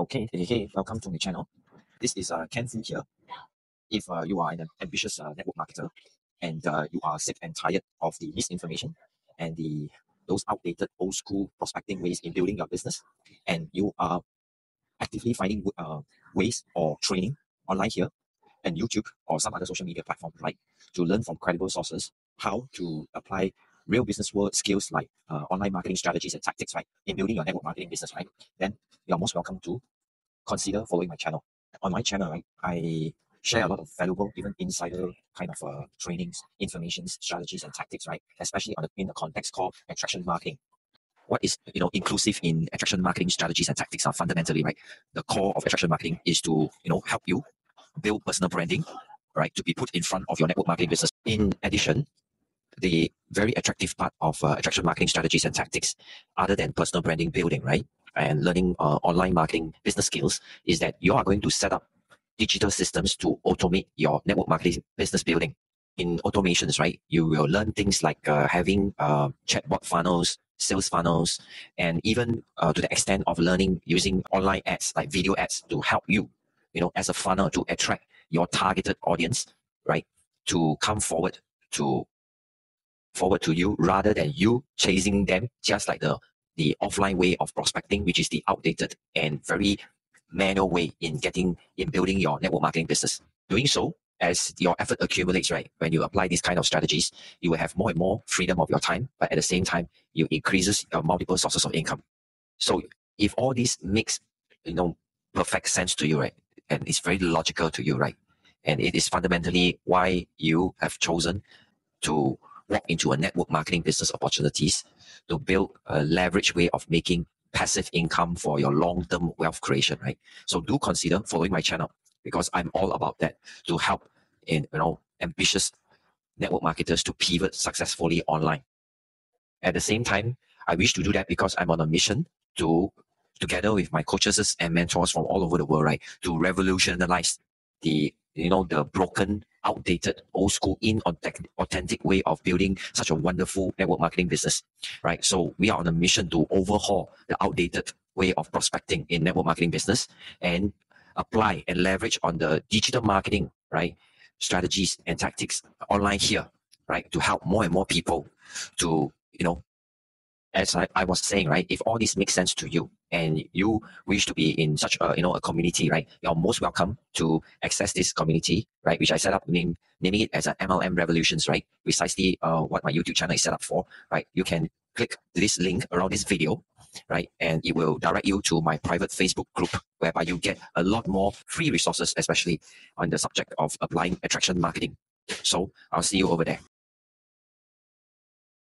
Okay, hey, hey, welcome to my channel. This is uh, Ken Foo here. If uh, you are an ambitious uh, network marketer and uh, you are sick and tired of the misinformation and the those outdated old school prospecting ways in building your business, and you are actively finding uh, ways or training online here and YouTube or some other social media platform, right, to learn from credible sources how to apply real business world skills like uh, online marketing strategies and tactics, right, in building your network marketing business, right, then you're most welcome to consider following my channel. On my channel, right, I share a lot of valuable, even insider kind of uh, trainings, information, strategies, and tactics, right, especially on the, in the context called attraction marketing. What is you know inclusive in attraction marketing strategies and tactics are fundamentally right. The core of attraction marketing is to you know help you build personal branding, right, to be put in front of your network marketing business. In addition, the very attractive part of uh, attraction marketing strategies and tactics, other than personal branding building, right, and learning uh, online marketing business skills, is that you are going to set up digital systems to automate your network marketing business building. In automations, right, you will learn things like uh, having uh, chatbot funnels, sales funnels, and even uh, to the extent of learning using online ads like video ads to help you, you know, as a funnel to attract your targeted audience, right, to come forward to forward to you rather than you chasing them just like the the offline way of prospecting which is the outdated and very manual way in getting in building your network marketing business. Doing so as your effort accumulates right when you apply these kind of strategies you will have more and more freedom of your time but at the same time you increases your multiple sources of income. So if all this makes you know perfect sense to you right and it's very logical to you right and it is fundamentally why you have chosen to walk into a network marketing business opportunities to build a leverage way of making passive income for your long-term wealth creation, right? So do consider following my channel because I'm all about that to help in you know ambitious network marketers to pivot successfully online. At the same time, I wish to do that because I'm on a mission to together with my coaches and mentors from all over the world, right, to revolutionize the you know the broken outdated, old school, inauthentic way of building such a wonderful network marketing business, right? So we are on a mission to overhaul the outdated way of prospecting in network marketing business and apply and leverage on the digital marketing, right? Strategies and tactics online here, right? To help more and more people to, you know, as I, I was saying, right, if all this makes sense to you and you wish to be in such a, you know, a community, right, you're most welcome to access this community, right, which I set up, name, naming it as an MLM Revolutions, right, precisely uh, what my YouTube channel is set up for, right. You can click this link around this video, right, and it will direct you to my private Facebook group whereby you get a lot more free resources, especially on the subject of applying attraction marketing. So I'll see you over there.